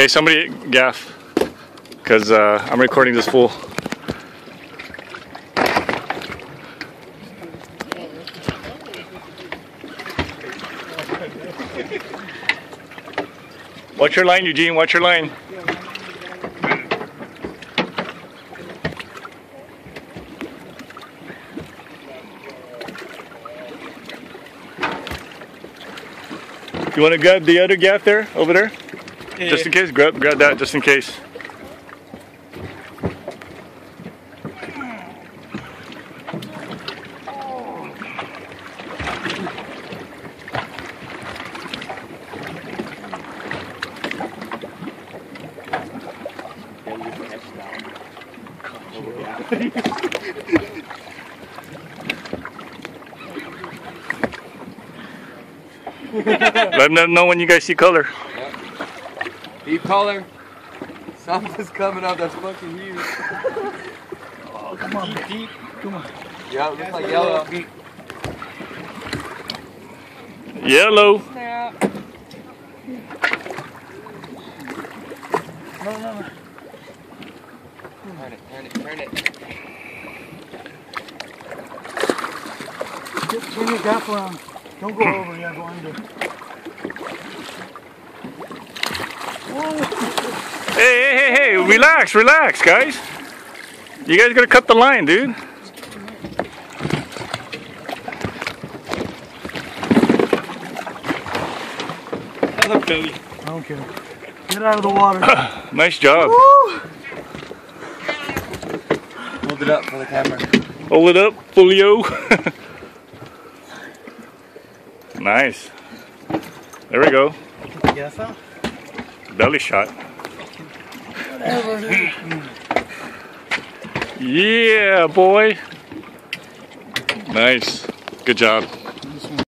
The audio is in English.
Hey, somebody gaff. Because uh, I'm recording this fool. Watch your line, Eugene. Watch your line. You want to grab the other gaff there, over there? Yeah. Just in case, grab grab that just in case. Let them know when you guys see color. Deep color. Something's coming up that's fucking huge. Oh, come on, deep, deep. Come on. Yeah, it looks like yellow. Yellow. No, no, no. Turn it, turn it, turn it. Get, turn your gaff around. Don't go over, yeah, go under. Hey, hey, hey, hey, relax, relax, guys. You guys gotta cut the line, dude. Look, Billy. I don't care. Get out of the water. Nice job. Hold it up for the camera. Hold it up, Julio. nice. There we go. Belly shot. Yeah, boy. Nice. Good job.